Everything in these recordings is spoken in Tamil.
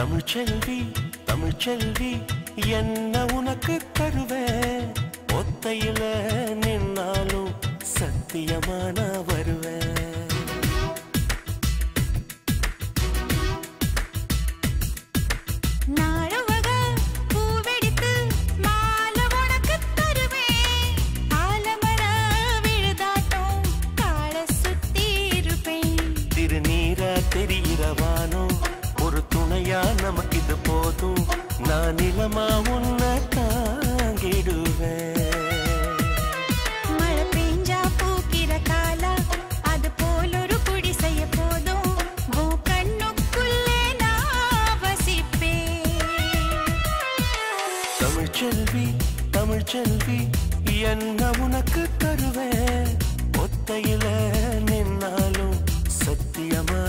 தமிழ்ச்செல்வி தமிழ்ச்செல்வி என்ன உனக்கு தருவேன் ஒத்தையில நின்னாலும் சத்தியமான வருவேன் நிலமா உன்னை தாங்கிடுவேன் மழை பெஞ்சா பூக்கிற காலம், அது போல் ஒரு குடிசைய போதும். வசிப்பேன். தமிழ்ச்செல்வி தமிழ்ச்செல்வி என்ன உனக்கு தருவேன் ஒத்தையில நின்னாலும் சத்தியமா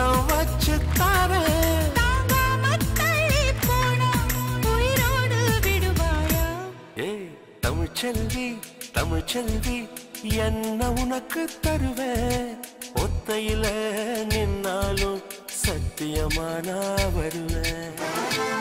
ஒரு முத்தம் வச்சு தாரேன் தமிழ்ச்செல்வி தமிழ்ச்செல்வி என்ன உனக்கு தருவேன் ஒத்தையில நின்னாலும் சத்தியமானா வருவேன்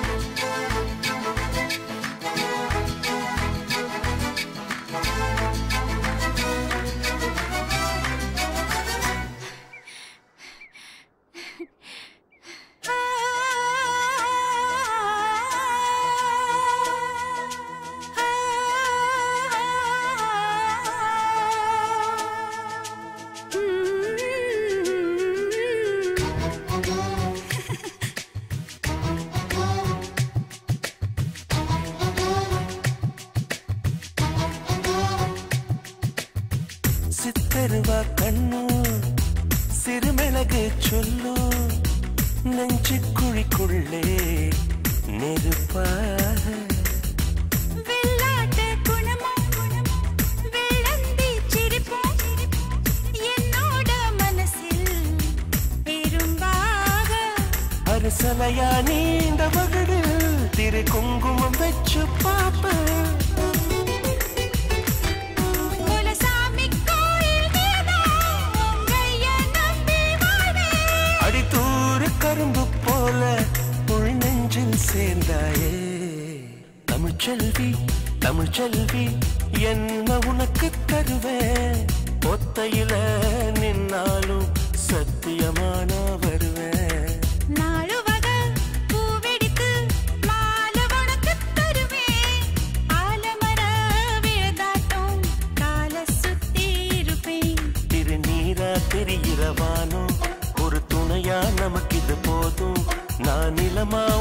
சித்தருவா கண்ணு சிறுமிளகு சொல்லு நெஞ்சு குழிக்குள்ளே நெருப்பாக அரசலையா நீண்ட வகுடு திரு குங்குமம் வச்சு பாப்பேன் தமிழ்ச்செல்வி தமிழ்ச்செல்வி என்ன உனக்கு தருவேன்? ஒத்தையில நின்னாலும் சத்தியமான வருவேன். தெரிகிறவானோ? ஒரு துணையா நமக்கு இது போதும். நான் நிலமா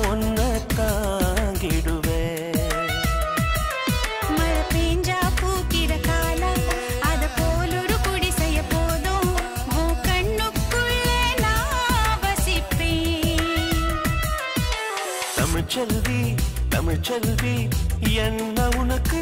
தமிழ்ச்செல்வி தமிழ்ச்செல்வி என்ன உனக்கு